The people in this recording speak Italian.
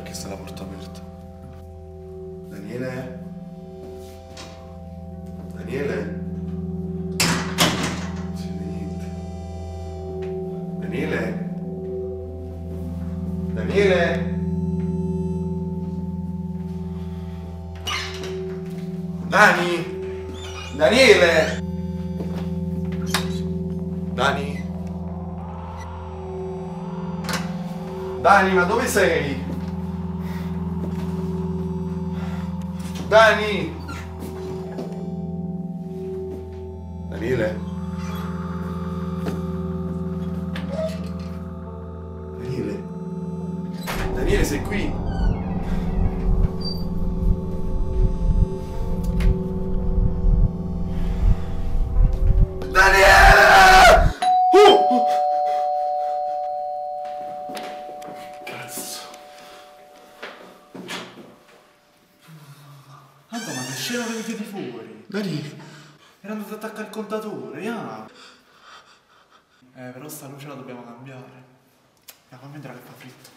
perché sta la porta aperta. Daniele? Daniele? Non si vede niente. Daniele? Daniele? Dani? Daniele? Dani? Dani, ma dove sei? Dani? Daniele? Daniele? Daniele, sei qui? Daniele! Tanto ma che scena con i piedi fuori? Dani? Era andato ad attaccare il contatore, ya! Eh, però sta luce la dobbiamo cambiare. Ya, fammi entrare che fa fritto.